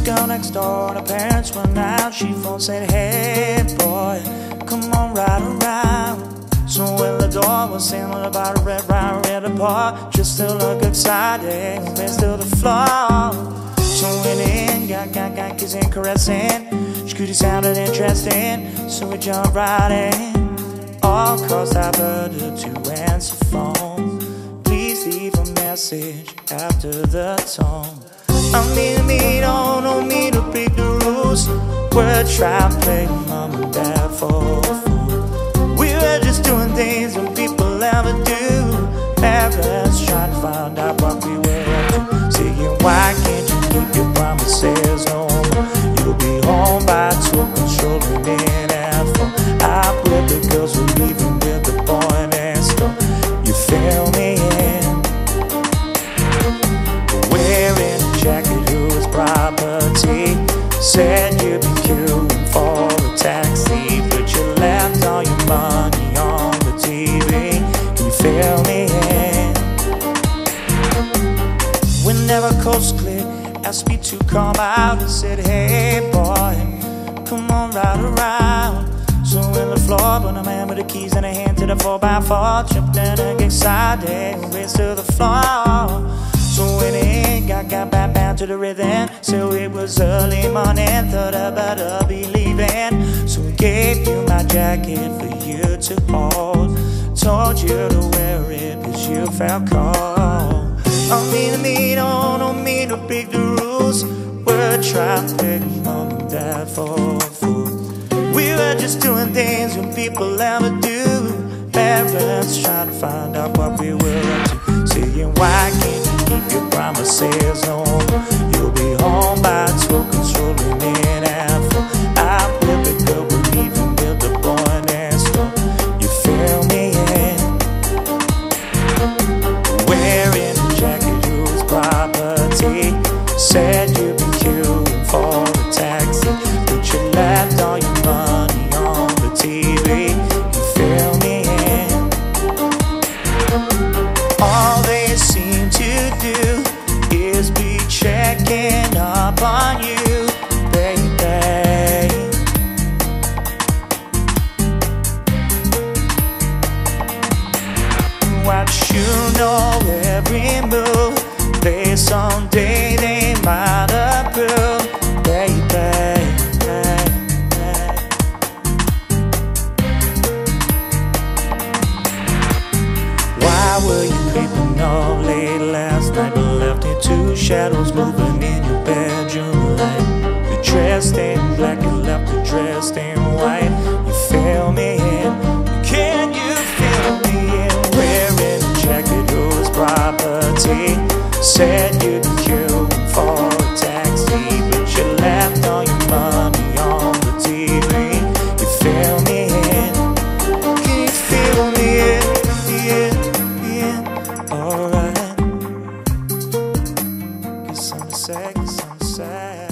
this girl next door, and her parents went out. She phone said, Hey boy, come on ride around. So when the door was sailing about a red round red apart, just to look excited, raised to the floor. So went in, got, got, got kissing, caressing. She Scooty sounded interesting, so we jumped right in. All cause I better to answer phone. Please leave a message after the tone. I mean, me, don't We're play mom and dad for fool. We were just doing things that people ever do. Parents trying to find out what we were up to. Saying, why can't you keep your promises no? You'll be home by two, controlling in and from. I with the girls were leaving with the boy next door. You feel me in? Wearing a jacket whose property said Whenever coast clear, asked me to come out and said, Hey boy, come on ride around. So in the floor, but a man with the keys in a hand to the 4x4 Jumped in and get excited, raised to the floor. So when it got, got back down to the rhythm So it was early morning, thought I better be leaving. So I gave you my jacket for you to hold. Told you to wear it cause you felt cold We're trying to pick mom and dad for a fool we were just doing things when people ever do. Parents trying to find out what we were up to. Saying, why can't you keep your promises more? You'll be home by 12, controlling in and from. I with the girl, even with the boy next door. You feel me in? Wearing a jacket whose property Watch you know every move based on day they might approve, baby. Why were you creeping up late last night? Left me two shadows moving sad.